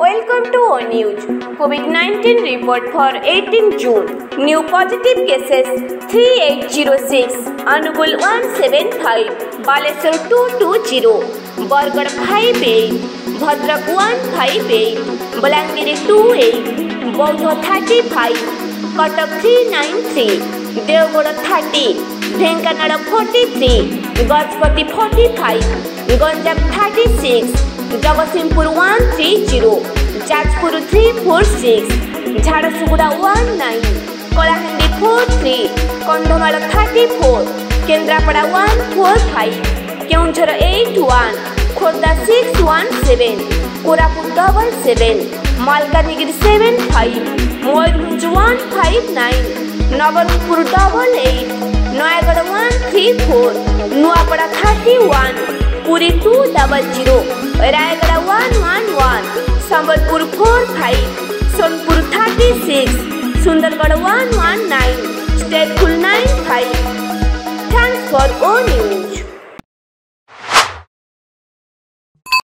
Welcome to O News. COVID-19 report for 18 June. New positive cases 3806. Anugul 175. Balesar 220. Bargar 58. Bhadrak 158. Balangiri 28. Baudh 35. Katak 393. Devgada 30. Dhenkanada 43. Gajpati 45. Ganjam 36. Jagatsinghpur one three zero Jajpur three four six Jharsuguda one nine Kalahandi four three Kandhamal thirty four Kendrapara one four five Keonjhar eight one Khordha six one seven Koraput double seven Malkangiri seven five Mayurbhanj one five nine Nabarangpur double eight Nayagarh one three four Nuapada thirty one Puri two double zero Rayagada one one one Sambalpur four five Sonepur thirty six Sundargarh one one nine स्टेटफुल nine five thanks for O news